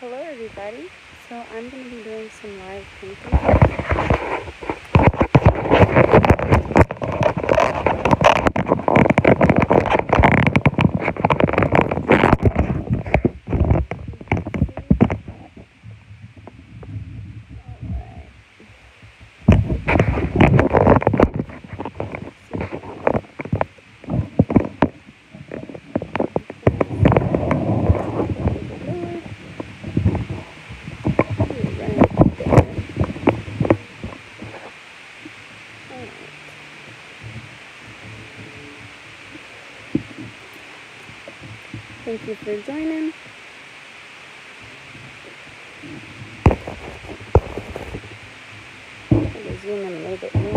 Hello everybody. So I'm going to be doing some live painting. Thank you for joining. Zoom in a little bit more.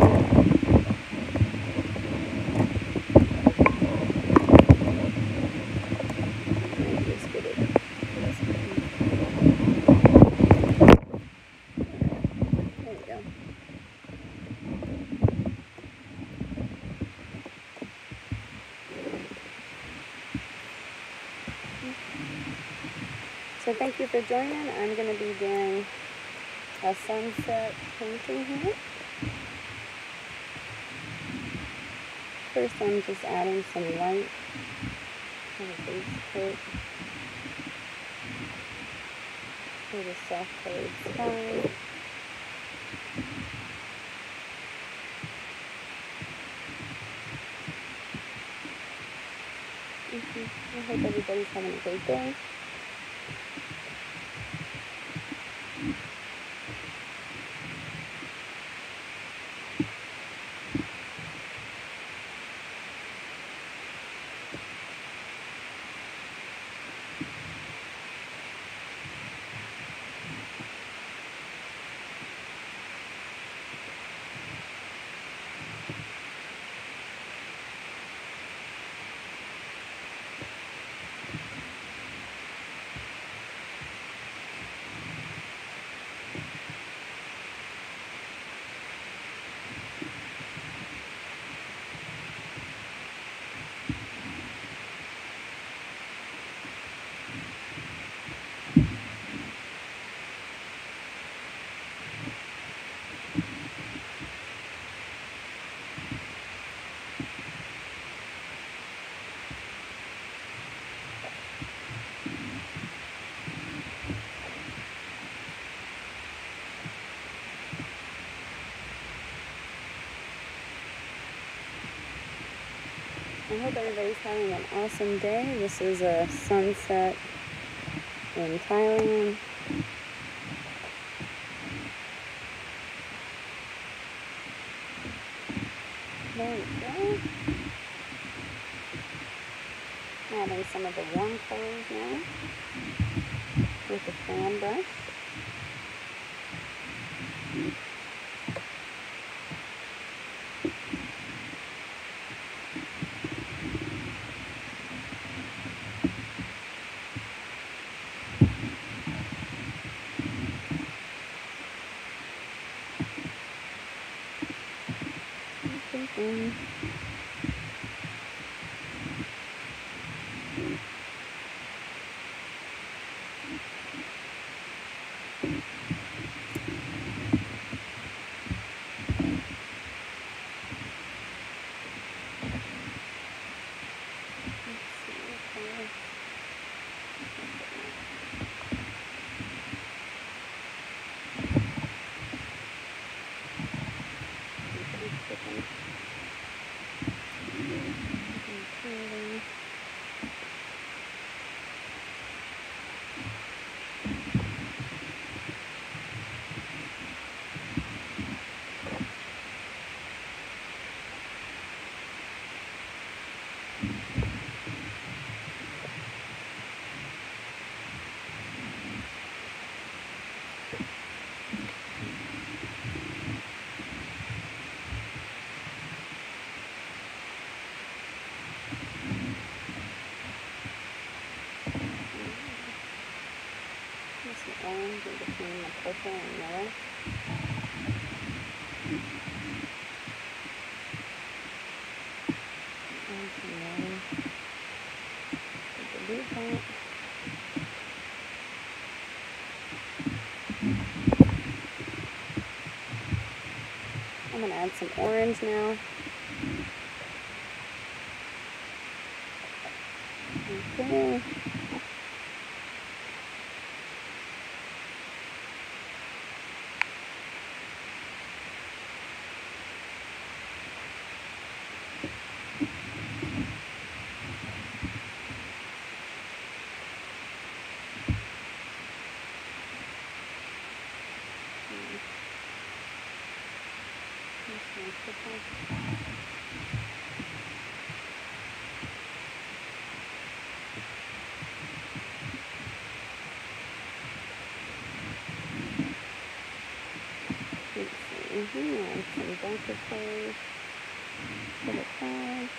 Maybe just get it. There we go. So thank you for joining. I'm going to be doing a sunset painting here. First I'm just adding some light to the base coat for the soft colored sky. I hope everybody's having a great day. I hope everybody's having an awesome day. This is a sunset in Thailand. There we go. Adding some of the warm colors now with the fan brush. 嗯。Okay. and I'm going to add some orange now. Okay. See here, some bunker clothes the clouds.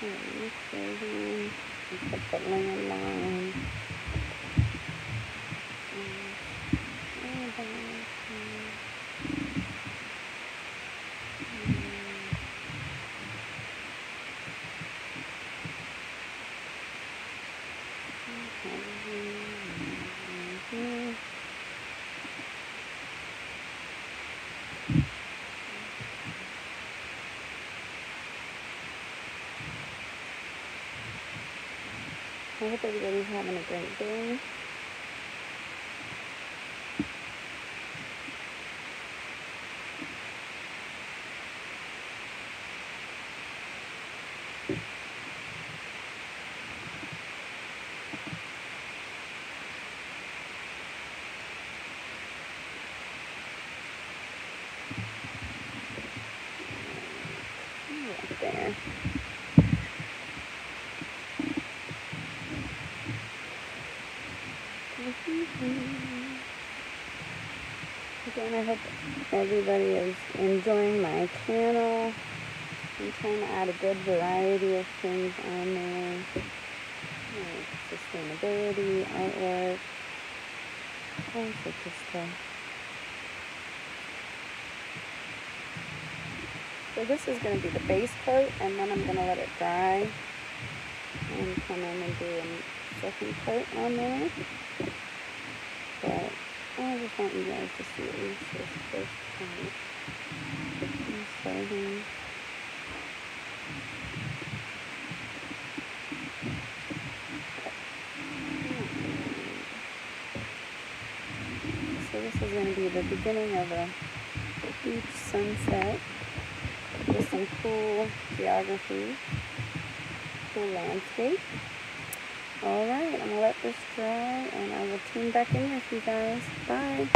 And here, we put the landline. And, and, and, Mhm. I hope everybody's having a great day. There. I hope everybody is enjoying my channel. I'm trying to add a good variety of things on there. Like sustainability, artwork, all sorts of stuff. So this is going to be the base coat and then I'm going to let it dry and come in and do a second coat on there. I just want you guys to see at least this first. And so then, so this is going to be the beginning of a beach sunset with some cool geography, cool landscape. Alright, I'm going to let this dry and I will tune back in with you guys. Bye.